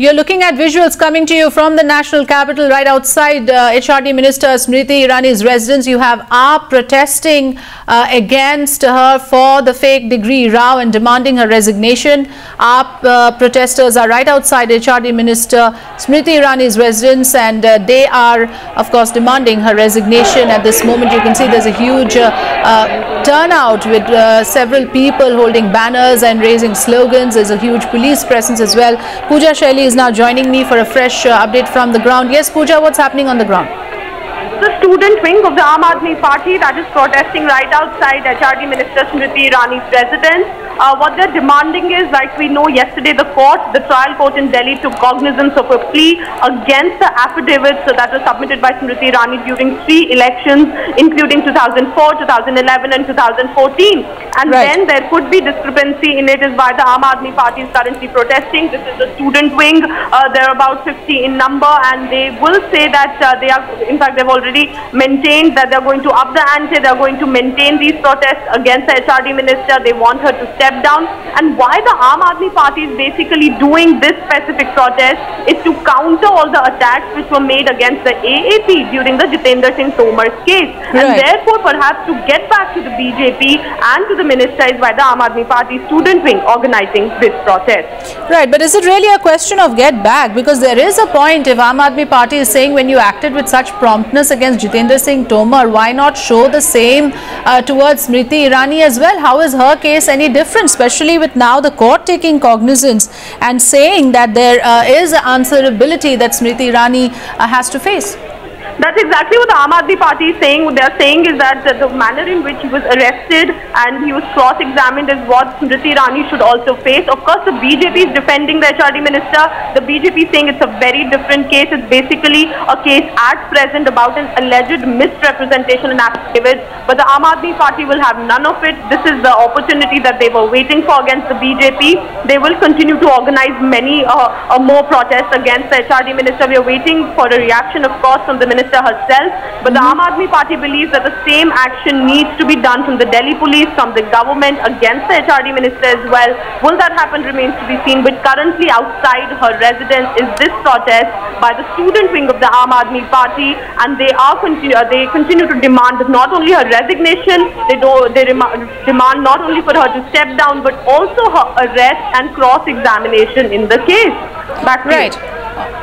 You're looking at visuals coming to you from the national capital right outside uh, HRD Minister Smriti Irani's residence. You have AAP protesting uh, against her for the fake degree row and demanding her resignation. AAP uh, protesters are right outside HRD Minister Smriti Irani's residence and uh, they are of course demanding her resignation. At this moment you can see there's a huge uh, uh, turnout with several people holding banners and raising slogans. There's a huge police presence as well. Pooja Shali is now joining me for a fresh uh, update from the ground. Yes, Pooja, what's happening on the ground? Student wing of the Aam Aadmi Party that is protesting right outside HRD Minister Smriti Irani's residence. Uh, what they're demanding is, like we know yesterday, the court, the trial court in Delhi took cognizance of a plea against the affidavits that were submitted by Smriti Irani during three elections, including 2004, 2011 and 2014. And right. then there could be discrepancy in it is why the Aam Aadmi Party is currently protesting. This is the student wing. Uh, they're about 50 in number and they will say that uh, they are, in fact, they've already maintained that they're going to up the ante. They're going to maintain these protests against the HRD minister. They want her to step down. And why the Aam Aadmi Party is basically doing this specific protest is to counter all the attacks which were made against the AAP during the Jitendra Singh Tomar's case. Right. And therefore, perhaps to get back to the BJP and to the minister is why the Aam Aadmi Party student wing organizing this protest. Right, but is it really a question of get back? Because there is a point if Aam Aadmi Party is saying when you acted with such promptness against Jitendra Singh Tomar, why not show the same uh, towards Smriti Irani as well? How is her case any different, especially with now the court taking cognizance and saying that there uh, is answerability that Smriti Irani uh, has to face? That's exactly what the Aam Party is saying. What they are saying is that the manner in which he was arrested and he was cross-examined is what Smriti Irani should also face. Of course, the BJP is defending the HRD minister. The BJP is saying it's a very different case. It's basically a case at present about an alleged misrepresentation and affidavits. But the Aam Party will have none of it. This is the opportunity that they were waiting for against the BJP. They will continue to organize many uh, uh, more protests against the HRD minister. We are waiting for a reaction, of course, from the minister minister But the Aam Aadmi Party believes that the same action needs to be done from the Delhi police, from the government against the HRD minister as well. Will that happen remains to be seen. But currently outside her residence is this protest by the student wing of the Aam Aadmi Party, and they are continue uh, they continue to demand not only her resignation, they do they demand not only for her to step down, but also her arrest and cross examination in the case. Back right.